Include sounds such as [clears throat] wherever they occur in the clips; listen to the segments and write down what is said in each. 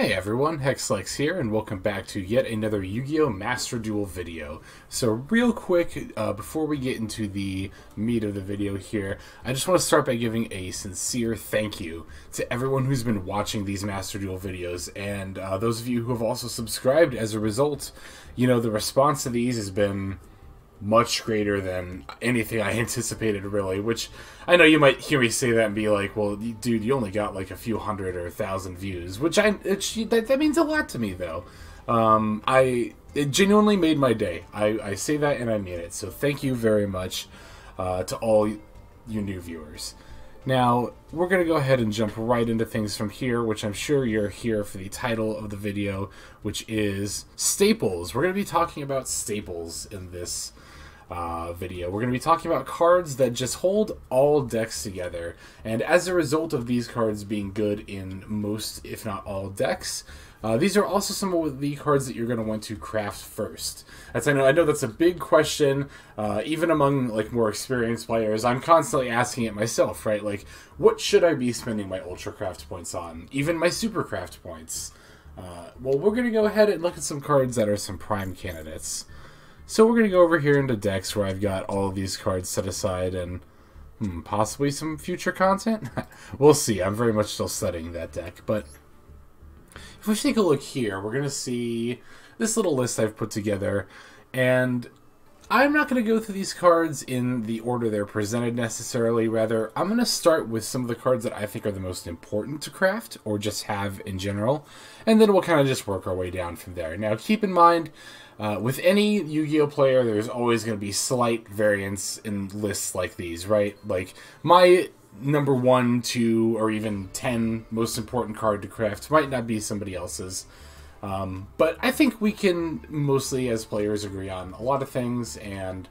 Hey everyone, Hexlex here, and welcome back to yet another Yu-Gi-Oh! Master Duel video. So real quick, uh, before we get into the meat of the video here, I just want to start by giving a sincere thank you to everyone who's been watching these Master Duel videos, and uh, those of you who have also subscribed as a result. You know, the response to these has been much greater than anything I [laughs] anticipated, really. Which I know you might hear me say that and be like, "Well, dude, you only got like a few hundred or a thousand views," which I that, that means a lot to me, though. Um, I it genuinely made my day. I, I say that and I mean it. So thank you very much uh, to all you new viewers. Now, we're going to go ahead and jump right into things from here, which I'm sure you're here for the title of the video, which is Staples. We're going to be talking about staples in this uh, video. We're going to be talking about cards that just hold all decks together. And as a result of these cards being good in most, if not all, decks, uh, these are also some of the cards that you're going to want to craft first. As I know, I know that's a big question, uh, even among like more experienced players. I'm constantly asking it myself, right? Like, what should I be spending my Ultra Craft points on? Even my Super Craft points. Uh, well, we're going to go ahead and look at some cards that are some prime candidates. So we're going to go over here into decks where I've got all of these cards set aside and hmm, possibly some future content. [laughs] we'll see. I'm very much still studying that deck. But if we take a look here, we're going to see this little list I've put together. And I'm not going to go through these cards in the order they're presented necessarily. Rather, I'm going to start with some of the cards that I think are the most important to craft or just have in general. And then we'll kind of just work our way down from there. Now, keep in mind, uh, with any Yu-Gi-Oh player, there's always going to be slight variance in lists like these, right? Like my number one, two, or even ten most important card to craft might not be somebody else's. Um, but I think we can mostly, as players, agree on a lot of things, and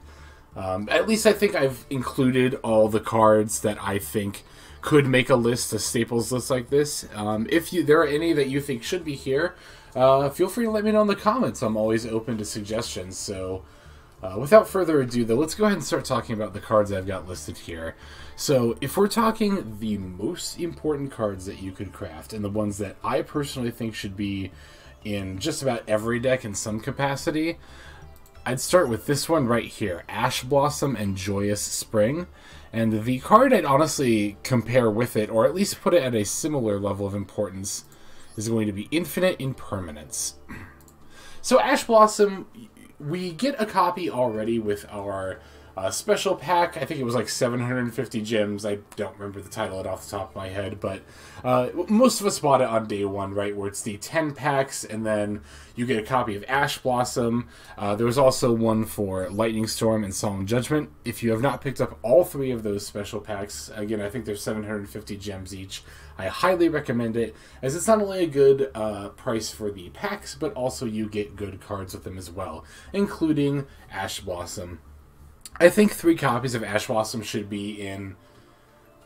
um, at least I think I've included all the cards that I think could make a list, a staples list like this. Um, if you there are any that you think should be here, uh, feel free to let me know in the comments. I'm always open to suggestions. So, uh, without further ado, though, let's go ahead and start talking about the cards I've got listed here. So, if we're talking the most important cards that you could craft, and the ones that I personally think should be in just about every deck in some capacity, I'd start with this one right here Ash Blossom and Joyous Spring. And the card I'd honestly compare with it, or at least put it at a similar level of importance, is going to be infinite impermanence. So Ash Blossom, we get a copy already with our uh, special pack. I think it was like 750 gems. I don't remember the title off the top of my head, but uh, most of us bought it on day one, right? Where it's the 10 packs, and then you get a copy of Ash Blossom. Uh, there was also one for Lightning Storm and Solemn Judgment. If you have not picked up all three of those special packs, again, I think there's 750 gems each. I highly recommend it, as it's not only a good uh, price for the packs, but also you get good cards with them as well, including Ash Blossom. I think three copies of Ash Blossom should be in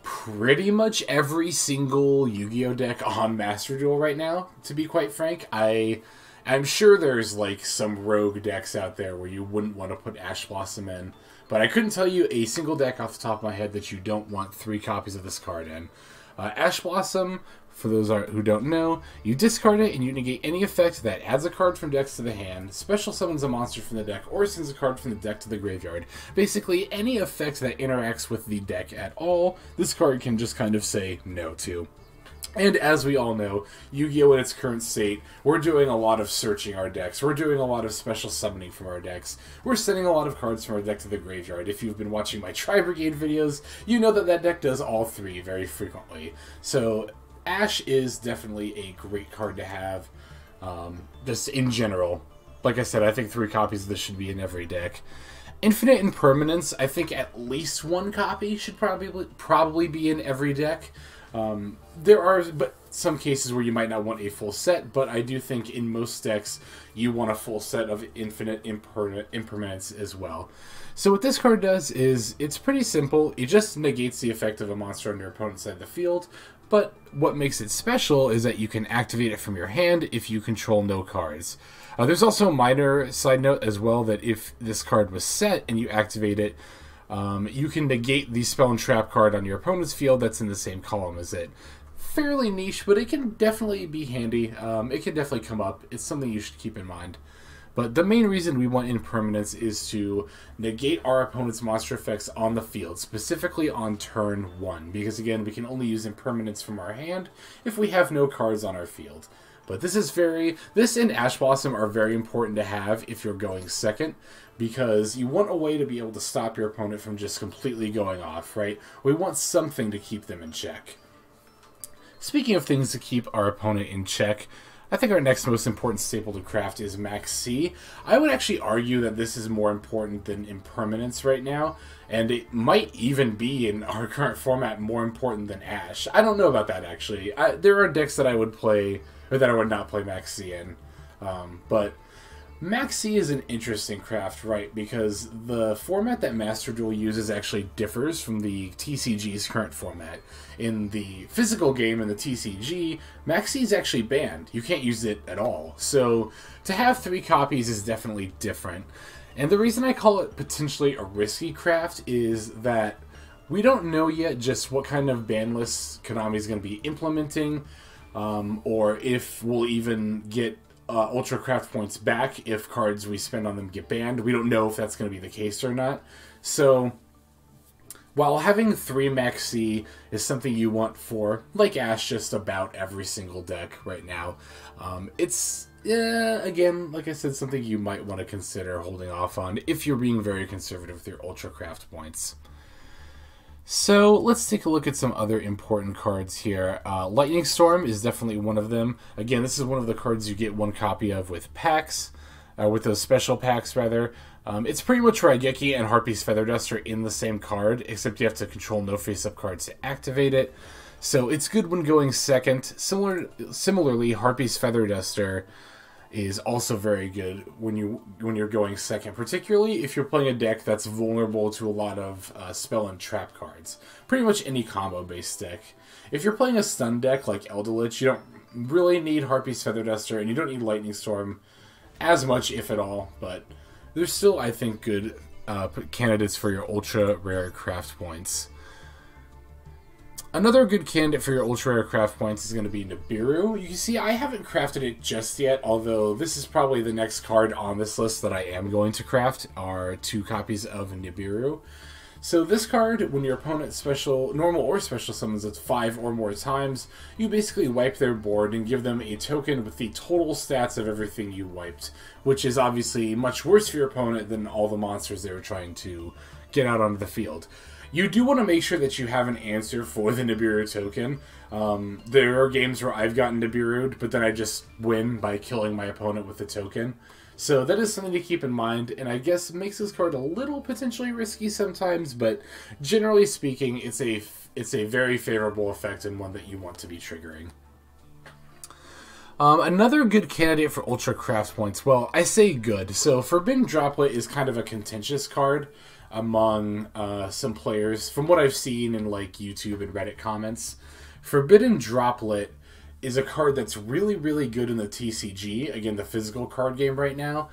pretty much every single Yu-Gi-Oh deck on Master Duel right now, to be quite frank. I I'm sure there's like some rogue decks out there where you wouldn't want to put Ash Blossom in, but I couldn't tell you a single deck off the top of my head that you don't want three copies of this card in. Uh, Ash Blossom, for those who don't know, you discard it and you negate any effect that adds a card from decks to the hand, special summons a monster from the deck, or sends a card from the deck to the graveyard. Basically, any effect that interacts with the deck at all, this card can just kind of say no to. And as we all know, Yu-Gi-Oh! in its current state, we're doing a lot of searching our decks. We're doing a lot of special summoning from our decks. We're sending a lot of cards from our deck to the graveyard. If you've been watching my Tri Brigade videos, you know that that deck does all three very frequently. So Ash is definitely a great card to have, um, just in general. Like I said, I think three copies of this should be in every deck. Infinite Impermanence, I think at least one copy should probably probably be in every deck. Um, there are but some cases where you might not want a full set, but I do think in most decks you want a full set of infinite imper- impermanence as well. So what this card does is it's pretty simple. It just negates the effect of a monster on your opponent's side of the field, but what makes it special is that you can activate it from your hand if you control no cards. Uh, there's also a minor side note as well that if this card was set and you activate it, um, you can negate the spell and trap card on your opponent's field that's in the same column as it. fairly niche, but it can definitely be handy. Um, it can definitely come up. It's something you should keep in mind. But the main reason we want impermanence is to negate our opponent's monster effects on the field, specifically on turn 1, because again, we can only use impermanence from our hand if we have no cards on our field. But this is very, this and Ash Blossom are very important to have if you're going second, because you want a way to be able to stop your opponent from just completely going off, right? We want something to keep them in check. Speaking of things to keep our opponent in check, I think our next most important staple to craft is Maxx C. I would actually argue that this is more important than Impermanence right now, and it might even be in our current format more important than Ash. I don't know about that actually. I, there are decks that I would play, or that I would not play Maxx C in, um, but Maxx C is an interesting craft, right? Because the format that Master Duel uses actually differs from the TCG's current format. In the physical game in the TCG, Maxx C is actually banned. You can't use it at all. So to have three copies is definitely different. And the reason I call it potentially a risky craft is that we don't know yet just what kind of ban lists Konami is going to be implementing, um, or if we'll even get uh, Ultra Craft points back if cards we spend on them get banned. We don't know if that's going to be the case or not. So, while having 3 Maxx C is something you want for, like Ash, just about every single deck right now, um, it's, again, like I said, something you might want to consider holding off on if you're being very conservative with your Ultra Craft points. So let's take a look at some other important cards here. Uh, Lightning Storm is definitely one of them. Again, this is one of the cards you get one copy of with packs, uh, with those special packs rather. Um, it's pretty much Raigeki and Harpy's Feather Duster in the same card, except you have to control no face-up cards to activate it. So it's good when going second. Similar, similarly, Harpy's Feather Duster is also very good when you when you're going second, particularly if you're playing a deck that's vulnerable to a lot of uh, spell and trap cards. Pretty much any combo based deck. If you're playing a stun deck like Eldlich, you don't really need Harpy's Feather Duster, and you don't need Lightning Storm as much, if at all. But there's still, I think, good uh, candidates for your ultra rare craft points. Another good candidate for your ultra rare craft points is going to be Nibiru. You can see I haven't crafted it just yet, although this is probably the next card on this list that I am going to craft are two copies of Nibiru. So this card, when your opponent special, normal or special summons it five or more times, you basically wipe their board and give them a token with the total stats of everything you wiped, which is obviously much worse for your opponent than all the monsters they were trying to get out onto the field. You do want to make sure that you have an answer for the Nibiru token. Um, there are games where I've gotten Nibiru'd, but then I just win by killing my opponent with the token. So that is something to keep in mind, and I guess makes this card a little potentially risky sometimes, but generally speaking, it's a it's a very favorable effect and one that you want to be triggering. Um, another good candidate for Ultra Craft points. Well, I say good. So Forbidden Droplet is kind of a contentious card among uh, some players. From what I've seen in like YouTube and Reddit comments, Forbidden Droplet is a card that's really, really good in the TCG. Again, the physical card game right now.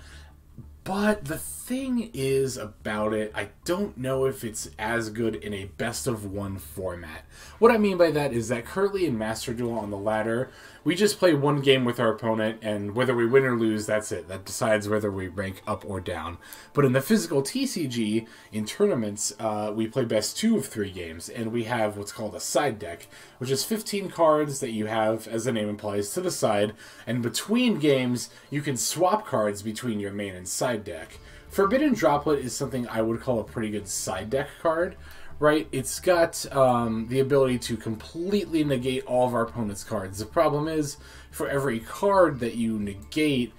But the thing is about it, I don't know if it's as good in a best of one format. What I mean by that is that currently in Master Duel on the ladder, we just play one game with our opponent, and whether we win or lose, that's it. That decides whether we rank up or down. But in the physical TCG, in tournaments, uh, we play best two of three games, and we have what's called a side deck, which is 15 cards that you have, as the name implies, to the side, and between games, you can swap cards between your main and side deck. Forbidden Droplet is something I would call a pretty good side deck card right? It's got um, the ability to completely negate all of our opponent's cards. The problem is, for every card that you negate,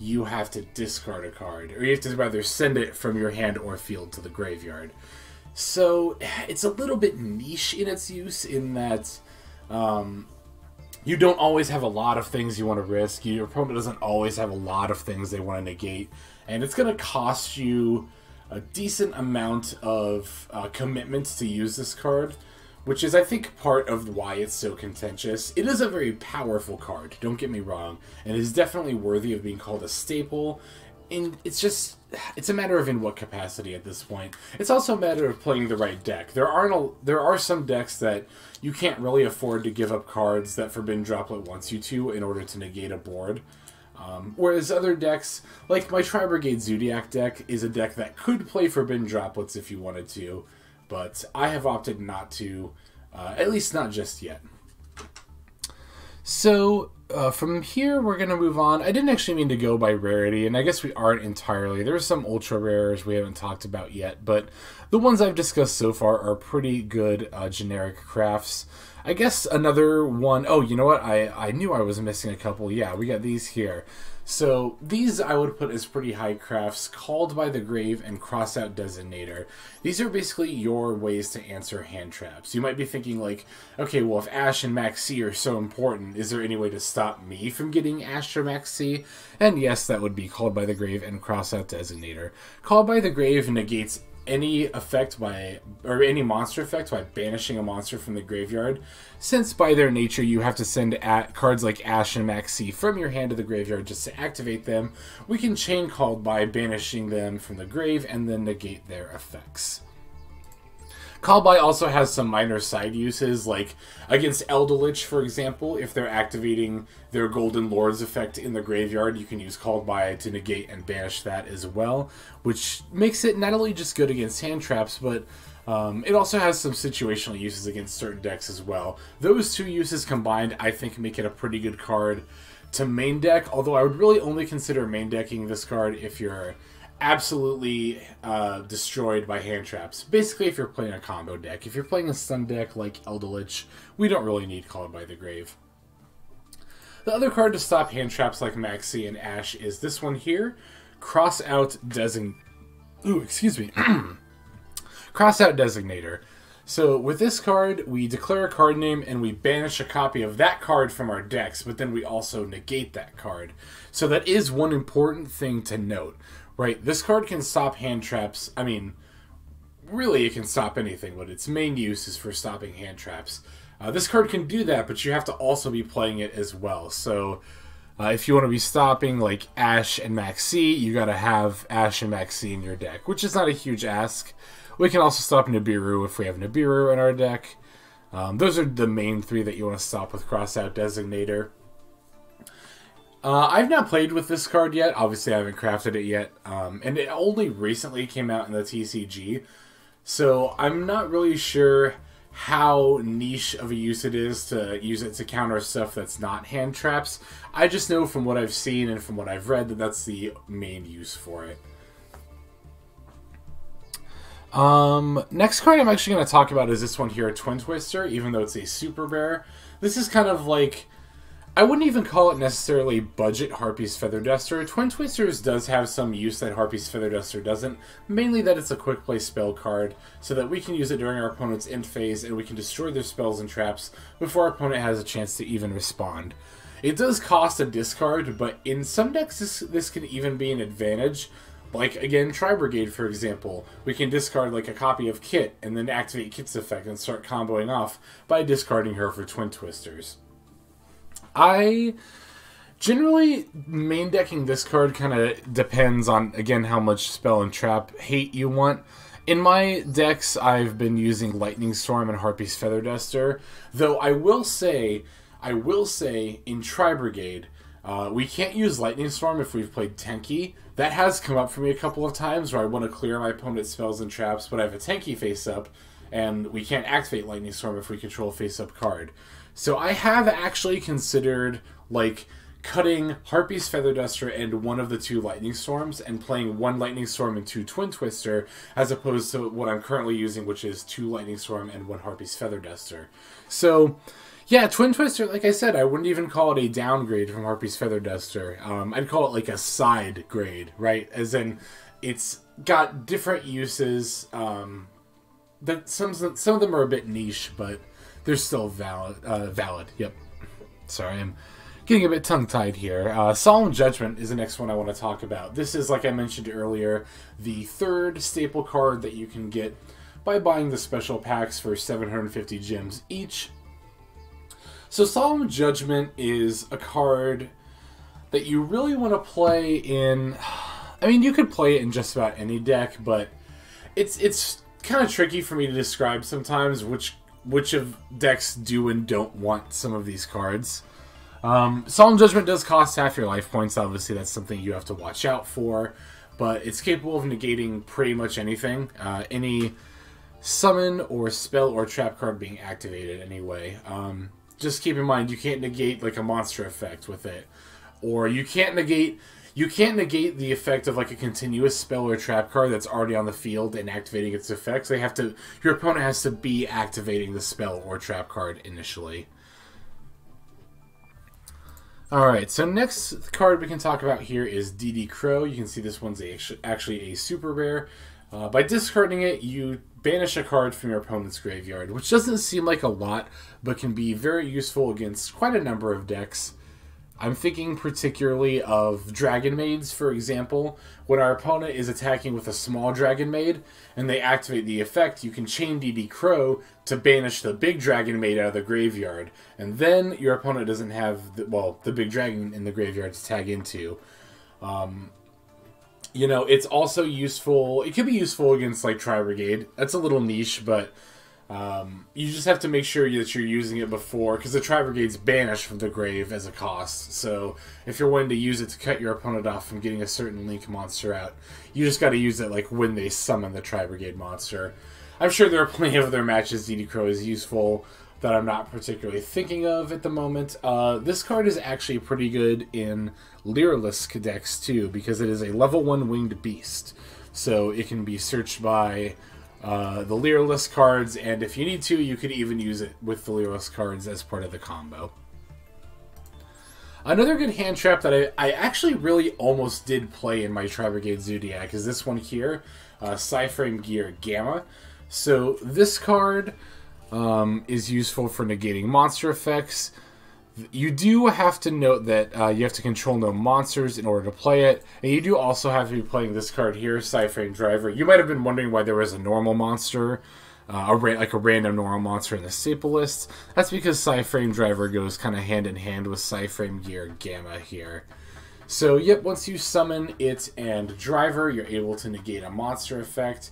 you have to discard a card, or you have to rather send it from your hand or field to the graveyard. So it's a little bit niche in its use in that um, you don't always have a lot of things you want to risk. Your opponent doesn't always have a lot of things they want to negate, and it's going to cost you a decent amount of uh, commitment to use this card, which is, I think, part of why it's so contentious. It is a very powerful card, don't get me wrong, and it is definitely worthy of being called a staple. And it's just it's a matter of in what capacity at this point. It's also a matter of playing the right deck. There aren't a, there are some decks that you can't really afford to give up cards that Forbidden Droplet wants you to in order to negate a board. Um, whereas other decks, like my Tri Brigade Zoodiac deck, is a deck that could play Forbidden Droplets if you wanted to, but I have opted not to, uh, at least not just yet. So uh, from here, we're going to move on. I didn't actually mean to go by rarity, and I guess we aren't entirely. There's some ultra rares we haven't talked about yet, but the ones I've discussed so far are pretty good uh, generic crafts. I guess another one, oh, you know what? I, I knew I was missing a couple. Yeah, we got these here. So these I would put as pretty high crafts, Called by the Grave and Crossout Designator. These are basically your ways to answer hand traps. You might be thinking like, okay, well if Ash and Maxx C are so important, is there any way to stop me from getting Ash or Maxx C? And yes, that would be Called by the Grave and Crossout Designator. Called by the Grave negates any effect by or any monster effect by banishing a monster from the graveyard since by their nature you have to send at cards like ash and Maxx C from your hand to the graveyard just to activate them we can chain called by banishing them from the grave and then negate their effects Call by also has some minor side uses, like against Eldritch, for example, if they're activating their Golden Lord's effect in the graveyard, you can use Called by to negate and banish that as well, which makes it not only just good against hand traps, but um, it also has some situational uses against certain decks as well. Those two uses combined, I think, make it a pretty good card to main deck, although I would really only consider main decking this card if you're absolutely uh, destroyed by hand traps. Basically, if you're playing a combo deck. If you're playing a stun deck like Eldritch, we don't really need Called by the Grave. The other card to stop hand traps like Maxx C and Ash is this one here, Cross Out Design. Ooh, excuse me. [clears throat] Cross Out Designator. So with this card, we declare a card name and we banish a copy of that card from our decks, but then we also negate that card. So that is one important thing to note. Right, this card can stop hand traps. I mean, really, it can stop anything, but its main use is for stopping hand traps. Uh, this card can do that, but you have to also be playing it as well. So, uh, if you want to be stopping like Ash and Maxx C, you got to have Ash and Maxx C in your deck, which is not a huge ask. We can also stop Nibiru if we have Nibiru in our deck. Um, those are the main three that you want to stop with Crossout Designator. Uh, I've not played with this card yet. Obviously, I haven't crafted it yet. Um, and it only recently came out in the TCG. So I'm not really sure how niche of a use it is to use it to counter stuff that's not hand traps. I just know from what I've seen and from what I've read that that's the main use for it. Um, next card I'm actually going to talk about is this one here, Twin Twister, even though it's a super rare. This is kind of like I wouldn't even call it necessarily budget Harpy's Feather Duster. Twin Twisters does have some use that Harpy's Feather Duster doesn't, mainly that it's a quick play spell card, so that we can use it during our opponent's end phase and we can destroy their spells and traps before our opponent has a chance to even respond. It does cost a discard, but in some decks this, this can even be an advantage. Like, again, Tri Brigade, for example. We can discard, like, a copy of Kitt, and then activate Kitt's effect and start comboing off by discarding her for Twin Twisters. I generally main decking this card kind of depends on again how much spell and trap hate you want. In my decks, I've been using Lightning Storm and Harpy's Feather Duster, though I will say, I will say in Tri Brigade, uh, we can't use Lightning Storm if we've played Tenki. That has come up for me a couple of times where I want to clear my opponent's spells and traps, but I have a Tenki face up, and we can't activate Lightning Storm if we control a face up card. So I have actually considered like cutting Harpy's Feather Duster and one of the two Lightning Storms and playing one Lightning Storm and two Twin Twister as opposed to what I'm currently using, which is two Lightning Storm and one Harpy's Feather Duster. So, yeah, Twin Twister, like I said, I wouldn't even call it a downgrade from Harpy's Feather Duster. Um, I'd call it like a side grade, right? As in, it's got different uses. Um, that some some of them are a bit niche, but they're still valid. Uh, valid. Yep. Sorry, I'm getting a bit tongue tied here. Uh, Solemn Judgment is the next one I want to talk about. This is, like I mentioned earlier, the third staple card that you can get by buying the special packs for 750 gems each. So, Solemn Judgment is a card that you really want to play in [sighs] I mean, you could play it in just about any deck, but it's it's kind of tricky for me to describe sometimes which which of decks do and don't want some of these cards. Um, Solemn Judgment does cost half your life points. Obviously, that's something you have to watch out for, but it's capable of negating pretty much anything. Uh, any summon or spell or trap card being activated anyway. Um, just keep in mind you can't negate like a monster effect with it, or you can't negate you can't negate the effect of like a continuous spell or trap card that's already on the field and activating its effects. They have to your opponent has to be activating the spell or trap card initially. Alright, so next card we can talk about here is DD Crow. You can see this one's actually a super rare. Uh, by discarding it, you banish a card from your opponent's graveyard, which doesn't seem like a lot, but can be very useful against quite a number of decks. I'm thinking particularly of Dragon Maids, for example. When our opponent is attacking with a small Dragon Maid and they activate the effect, you can chain DD Crow to banish the big Dragon Maid out of the graveyard. And then your opponent doesn't have, the, well, the big dragon in the graveyard to tag into. Um, you know, it's also useful. It could be useful against, like, Tri Brigade. That's a little niche, but um, you just have to make sure that you're using it before, because the Tri Brigade's banished from the grave as a cost. So if you're wanting to use it to cut your opponent off from getting a certain Link monster out, you just got to use it like when they summon the Tri Brigade monster. I'm sure there are plenty of other matches DD Crow is useful that I'm not particularly thinking of at the moment. Uh, this card is actually pretty good in Lyrilusc decks too, because it is a level 1 winged beast. So it can be searched by uh, the Lyrilusc cards, and if you need to, you could even use it with the Lyrilusc cards as part of the combo. Another good hand trap that I, I actually really almost did play in my Tri Brigade Zoodiac is this one here, uh, Psyframe Gear Gamma. So this card um, is useful for negating monster effects. You do have to note that uh, you have to control no monsters in order to play it, and you do also have to be playing this card here, Psyframe Driver. You might have been wondering why there was a normal monster, uh, a like a random normal monster in the staple list. That's because Psyframe Driver goes kind of hand in hand with Psyframe Gear Gamma here. So, yep, once you summon it and Driver, you're able to negate a monster effect.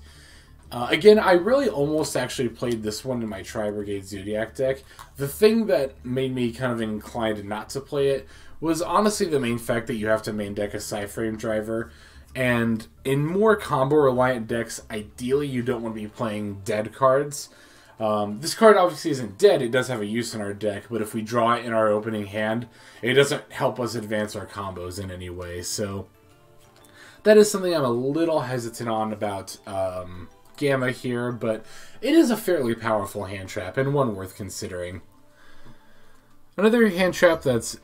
Uh, again, I really almost actually played this one in my Tri Brigade Zoodiac deck. The thing that made me kind of inclined not to play it was honestly the main fact that you have to main deck a Psyframe driver. And in more combo reliant decks, ideally you don't want to be playing dead cards. Um, this card obviously isn't dead, it does have a use in our deck, but if we draw it in our opening hand, it doesn't help us advance our combos in any way. So that is something I'm a little hesitant on about. Um, Gamma here, but it is a fairly powerful hand trap and one worth considering. Another hand trap that's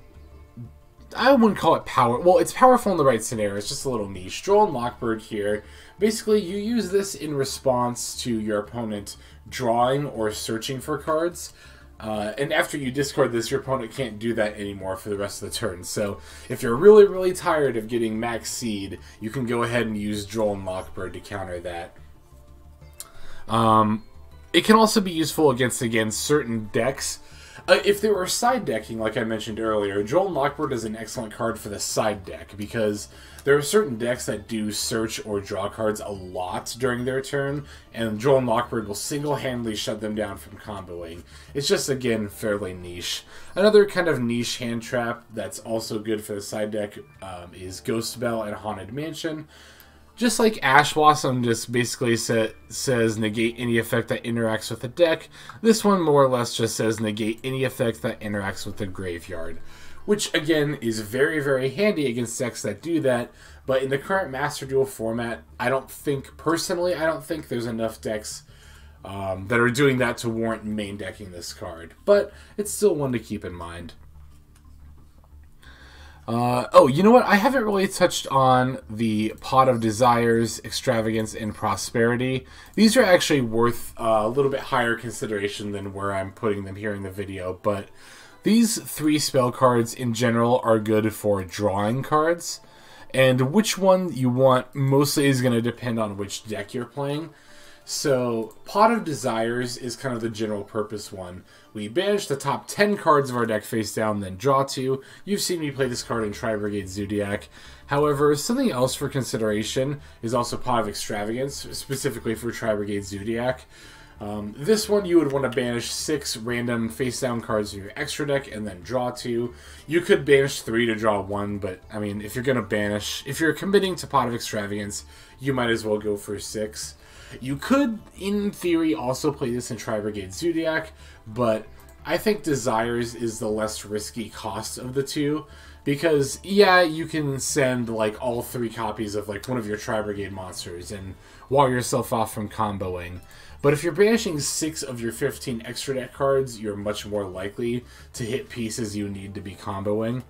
I wouldn't call it power. Well, it's powerful in the right scenario. It's just a little niche. Droll Lockbird here. Basically, you use this in response to your opponent drawing or searching for cards. Uh, and after you discard this, your opponent can't do that anymore for the rest of the turn. So if you're really, really tired of getting Maxx C'd, you can go ahead and use Droll and Lockbird to counter that. Um, it can also be useful against, again, certain decks. Uh, if they were side decking, like I mentioned earlier, Droll Lockbird is an excellent card for the side deck because there are certain decks that do search or draw cards a lot during their turn, and Droll Lockbird will single-handedly shut them down from comboing. It's just, again, fairly niche. Another kind of niche hand trap that's also good for the side deck um, is Ghost Bell and Haunted Mansion just like Ash Blossom just basically sa says negate any effect that interacts with the deck, this one more or less just says negate any effect that interacts with the graveyard. Which again is very, very handy against decks that do that, but in the current Master Duel format, I don't think, personally, I don't think there's enough decks um, that are doing that to warrant main decking this card. But it's still one to keep in mind. Uh, oh, you know what? I haven't really touched on the Pot of Desires, Extravagance, and Prosperity. These are actually worth uh, a little bit higher consideration than where I'm putting them here in the video, but these three spell cards in general are good for drawing cards, and which one you want mostly is going to depend on which deck you're playing. So, Pot of Desires is kind of the general purpose one. We banish the top 10 cards of our deck face down, then draw two. You've seen me play this card in Tri Brigade Zoodiac. However, something else for consideration is also Pot of Extravagance, specifically for Tri Brigade Zoodiac. Um, this one, you would want to banish six random face down cards in your extra deck and then draw two. You could banish three to draw one, but I mean, if you're going to banish, if you're committing to Pot of Extravagance, you might as well go for six. You could, in theory, also play this in Tri Brigade Zoodiac, but I think Desires is the less risky cost of the two. Because, yeah, you can send, like, all three copies of, like, one of your Tri Brigade monsters and wall yourself off from comboing. But if you're banishing six of your 15 extra deck cards, you're much more likely to hit pieces you need to be comboing.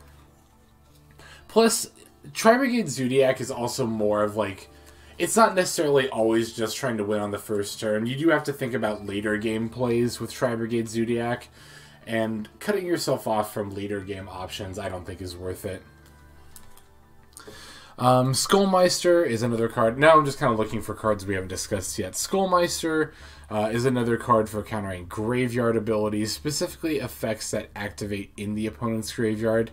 Plus, Tri Brigade Zoodiac is also more of like. It's not necessarily always just trying to win on the first turn. You do have to think about later game plays with Tri Brigade Zoodiac, and cutting yourself off from later game options I don't think is worth it. Um, Skullmeister is another card. Now I'm just kind of looking for cards we haven't discussed yet. Skullmeister uh, is another card for countering graveyard abilities, specifically effects that activate in the opponent's graveyard.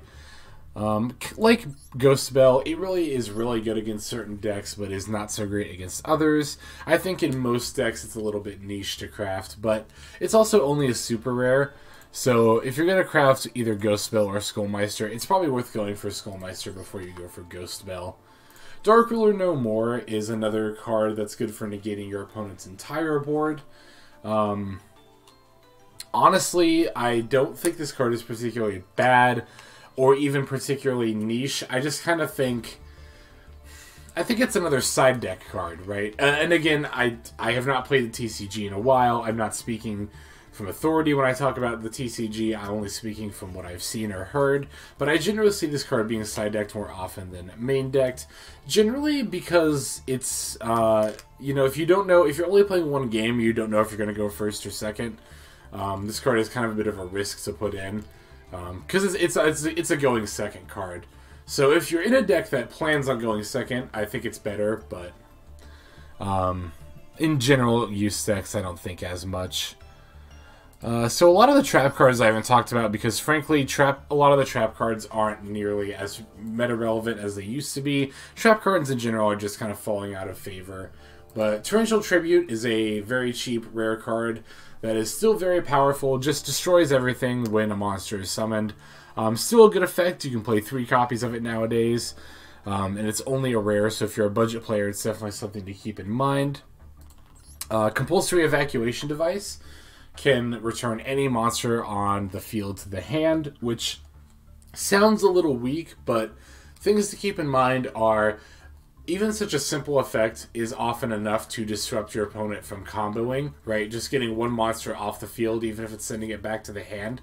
Um, like Ghost Bell, it really is really good against certain decks, but is not so great against others. I think in most decks it's a little bit niche to craft, but it's also only a super rare. So if you're going to craft either Ghost Bell or Skullmeister, it's probably worth going for Skullmeister before you go for Ghost Bell. Dark Ruler No More is another card that's good for negating your opponent's entire board. Um, honestly, I don't think this card is particularly bad or even particularly niche. I just kind of think... I think it's another side deck card, right? Uh, and again, I I have not played the TCG in a while. I'm not speaking from authority when I talk about the TCG. I'm only speaking from what I've seen or heard, but I generally see this card being side decked more often than main decked. Generally because it's, uh, you know, if you don't know, if you're only playing one game, you don't know if you're going to go first or second. Um, this card is kind of a bit of a risk to put in because um, it's, it's, it's, a going second card. So if you're in a deck that plans on going second, I think it's better, but um, in general use decks, I don't think as much. Uh, so a lot of the trap cards I haven't talked about because frankly, trap a lot of the trap cards aren't nearly as meta relevant as they used to be. Trap cards in general are just kind of falling out of favor. But Torrential Tribute is a very cheap rare card that is still very powerful, just destroys everything when a monster is summoned. Um, still a good effect, you can play three copies of it nowadays, um, and it's only a rare, so if you're a budget player, it's definitely something to keep in mind. Uh, compulsory Evacuation Device can return any monster on the field to the hand, which sounds a little weak, but things to keep in mind are even such a simple effect is often enough to disrupt your opponent from comboing, right? Just getting one monster off the field, even if it's sending it back to the hand.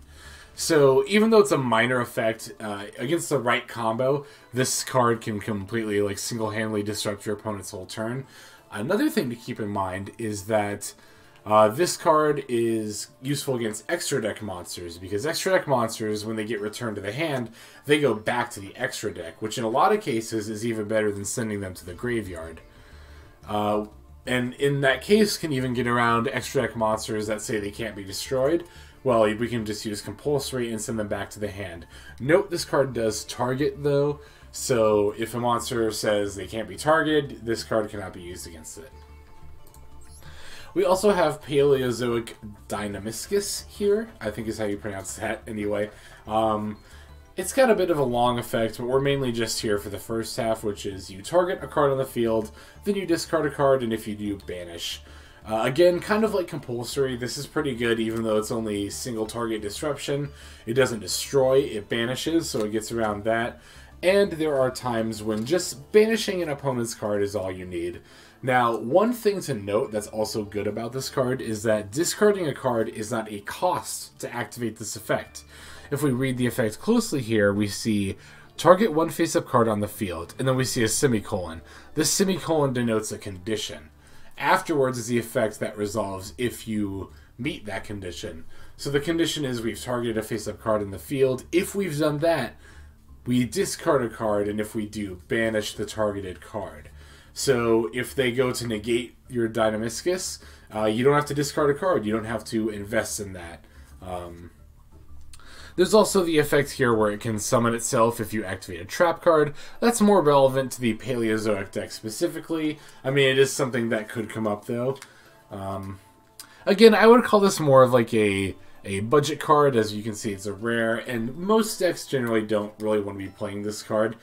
So even though it's a minor effect, uh, against the right combo, this card can completely like single-handedly disrupt your opponent's whole turn. Another thing to keep in mind is that uh, this card is useful against extra deck monsters because extra deck monsters, when they get returned to the hand, they go back to the extra deck, which in a lot of cases is even better than sending them to the graveyard. Uh, and in that case, can even get around extra deck monsters that say they can't be destroyed. Well, we can just use compulsory and send them back to the hand. Note this card does target though, so if a monster says they can't be targeted, this card cannot be used against it. We also have Paleozoic Dinomischus here, I think is how you pronounce that anyway. Um, it's got a bit of a long effect, but we're mainly just here for the first half, which is you target a card on the field, then you discard a card, and if you do, banish. Uh, again, kind of like compulsory, this is pretty good even though it's only single target disruption. It doesn't destroy, it banishes, so it gets around that. And there are times when just banishing an opponent's card is all you need. Now, one thing to note that's also good about this card is that discarding a card is not a cost to activate this effect. If we read the effect closely here, we see target one face-up card on the field, and then we see a semicolon. This semicolon denotes a condition. Afterwards is the effect that resolves if you meet that condition. So the condition is we've targeted a face-up card in the field. If we've done that, we discard a card, and if we do, banish the targeted card. So if they go to negate your Dinomischus, uh, you don't have to discard a card. You don't have to invest in that. Um, there's also the effect here where it can summon itself if you activate a trap card. That's more relevant to the Paleozoic deck specifically. I mean, it is something that could come up though. Um, again, I would call this more of like a a budget card. As you can see, it's a rare, and most decks generally don't really want to be playing this card.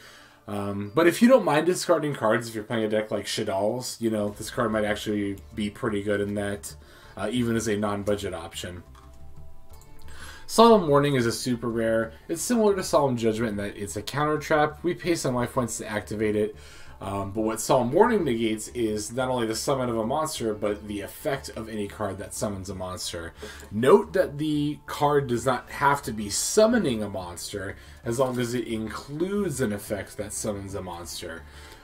Um, but if you don't mind discarding cards, if you're playing a deck like Shaddolls, you know, this card might actually be pretty good in that, uh, even as a non-budget option. Solemn Warning is a super rare. It's similar to Solemn Judgment in that it's a counter trap. We pay some life points to activate it. Um, but what Solemn Warning negates is not only the summon of a monster, but the effect of any card that summons a monster. Note that the card does not have to be summoning a monster as long as it includes an effect that summons a monster.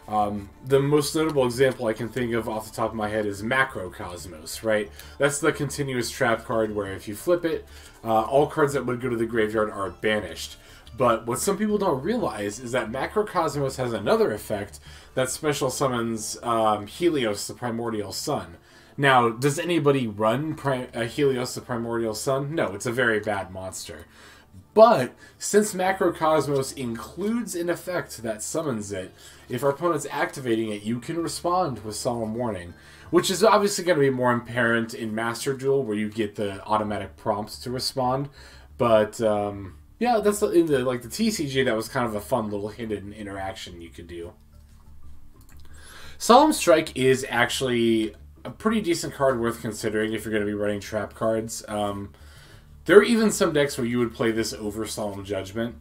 Um, the most notable example I can think of off the top of my head is Macrocosmos, right? That's the continuous trap card where if you flip it, uh, all cards that would go to the graveyard are banished. But what some people don't realize is that Macrocosmos has another effect that special summons um, Helios, the primordial sun. Now, does anybody run uh, Helios, the primordial sun? No, it's a very bad monster. But since Macrocosmos includes an effect that summons it, if our opponent's activating it, you can respond with Solemn Warning, which is obviously going to be more apparent in Master Duel, where you get the automatic prompts to respond. But um, yeah, that's in the like the TCG. That was kind of a fun little hidden interaction you could do. Solemn Strike is actually a pretty decent card worth considering if you're going to be running trap cards. Um, there are even some decks where you would play this over Solemn Judgment.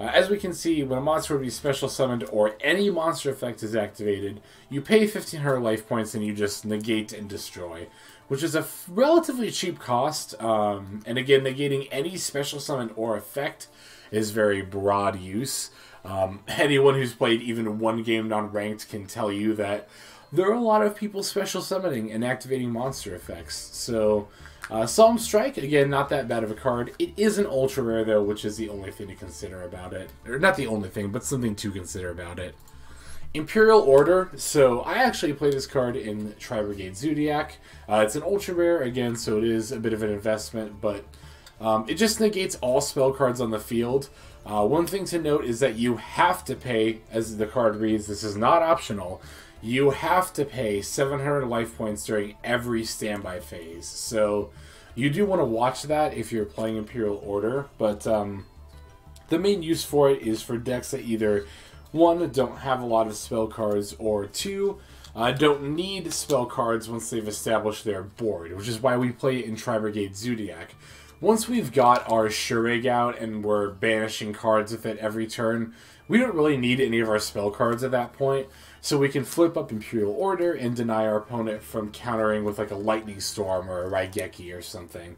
Uh, as we can see, when a monster would be special summoned or any monster effect is activated, you pay 1500 life points and you just negate and destroy, which is a relatively cheap cost. Um, and again, negating any special summon or effect is very broad use. Um, [laughs] anyone who's played even one game non ranked can tell you that there are a lot of people special summoning and activating monster effects. So, uh, Solemn Strike, again, not that bad of a card. It is an ultra rare, though, which is the only thing to consider about it. Or not the only thing, but something to consider about it. Imperial Order. So, I actually play this card in Tri Brigade Zoodiac. Uh, it's an ultra rare, again, so it is a bit of an investment, but um, it just negates all spell cards on the field. Uh, one thing to note is that you have to pay, as the card reads, this is not optional you have to pay 700 life points during every standby phase. So you do want to watch that if you're playing Imperial Order, but um, the main use for it is for decks that either one don't have a lot of spell cards or two uh, don't need spell cards once they've established their board, which is why we play it in Tri Brigade Zoodiac. Once we've got our Shuraig out and we're banishing cards with it every turn, we don't really need any of our spell cards at that point. So we can flip up Imperial Order and deny our opponent from countering with like a Lightning Storm or a Raigeki or something.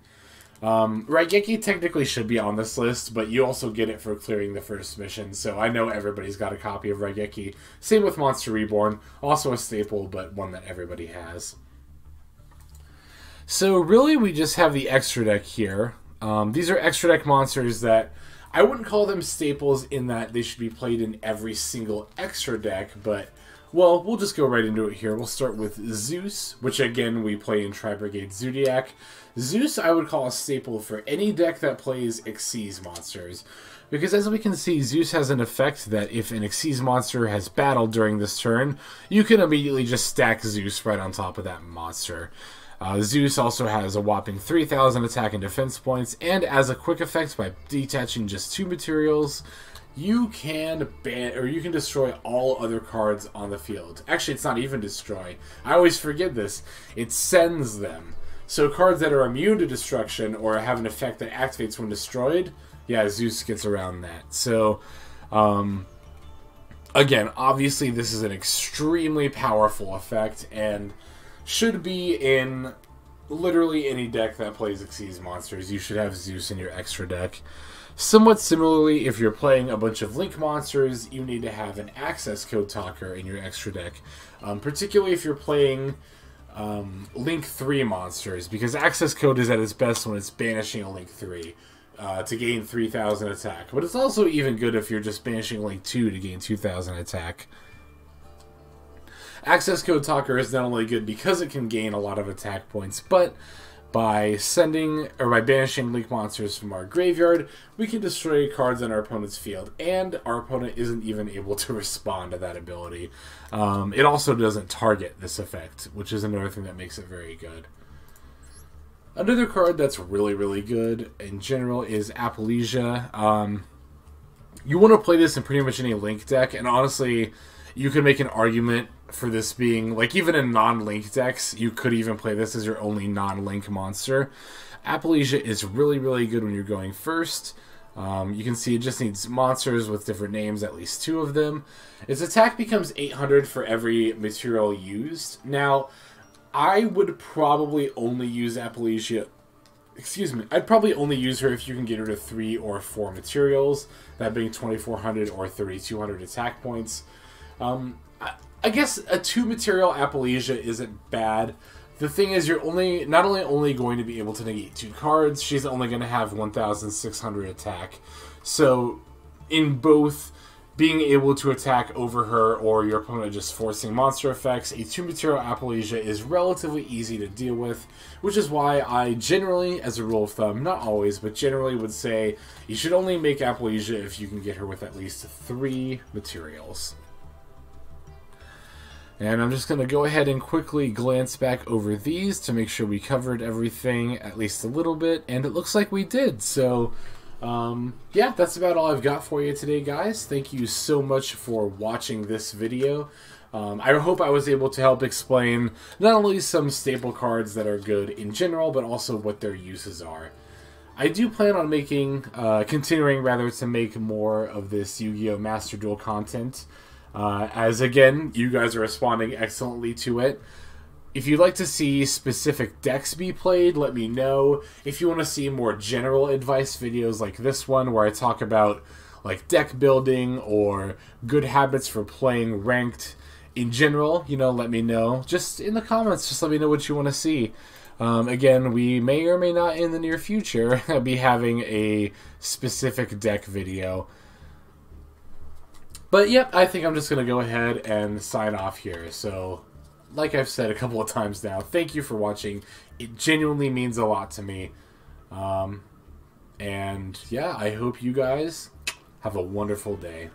Um, Raigeki technically should be on this list, but you also get it for clearing the first mission, so I know everybody's got a copy of Raigeki. Same with Monster Reborn, also a staple, but one that everybody has. So really, we just have the extra deck here. Um, these are extra deck monsters that I wouldn't call them staples in that they should be played in every single extra deck, but well, we'll just go right into it here. We'll start with Zeus, which again we play in Tri Brigade Zoodiac. Zeus I would call a staple for any deck that plays Xyz monsters. Because as we can see, Zeus has an effect that if an Xyz monster has battled during this turn, you can immediately just stack Zeus right on top of that monster. Uh, Zeus also has a whopping 3,000 attack and defense points, and as a quick effect by detaching just two materials, you can ban or you can destroy all other cards on the field. Actually, it's not even destroy. I always forget this. It sends them. So cards that are immune to destruction or have an effect that activates when destroyed, yeah, Zeus gets around that. So, um, again, obviously this is an extremely powerful effect and should be in literally any deck that plays Xyz monsters. You should have Zeus in your extra deck. Somewhat similarly, if you're playing a bunch of Link monsters, you need to have an access code talker in your extra deck. Um, particularly if you're playing um, Link 3 monsters, because access code is at its best when it's banishing a Link 3 uh, to gain 3000 attack. But it's also even good if you're just banishing Link 2 to gain 2000 attack. Access Code Talker is not only good because it can gain a lot of attack points, but by sending or by banishing link monsters from our graveyard, we can destroy cards on our opponent's field, and our opponent isn't even able to [laughs] respond to that ability. Um, it also doesn't target this effect, which is another thing that makes it very good. Another card that's really, really good in general is Apollousia. Um, you want to play this in pretty much any link deck, and honestly, you could make an argument for this being like even in non-link decks, you could even play this as your only non-link monster. Apollousia is really really good when you're going first. Um, you can see it just needs monsters with different names, at least two of them. Its attack becomes 800 for every material used. Now, I would probably only use Apollousia. Excuse me. I'd probably only use her if you can get her to three or four materials, that being 2400 or 3200 attack points. Um, I, I guess a two material Apollousia isn't bad. The thing is, you're only not only only going to be able to negate two cards. She's only going to have 1,600 attack. So, in both being able to attack over her or your opponent just forcing monster effects, a two material Apollousia is relatively easy to deal with, which is why I generally, as a rule of thumb, not always, but generally would say you should only make Apollousia if you can get her with at least three materials. And I'm just going to go ahead and quickly glance back over these to make sure we covered everything at least a little bit, and it looks like we did. So, um, yeah, that's about all I've got for you today, guys. Thank you so much for watching this video. Um, I hope I was able to help explain not only some staple cards that are good in general, but also what their uses are. I do plan on making, uh, continuing rather, to make more of this Yu-Gi-Oh! Master Duel content. Uh, as again, you guys are responding excellently to it. If you'd like to see specific decks be played, let me know. If you want to see more general advice videos like this one, where I talk about like deck building or good habits for playing ranked in general, you know, let me know. Just in the comments, just let me know what you want to see. Um, again, we may or may not in the near future [laughs] be having a specific deck video. But yep, I think I'm just going to go ahead and sign off here. So, like I've said a couple of times now, thank you for watching. It genuinely means a lot to me. Um, and yeah, I hope you guys have a wonderful day.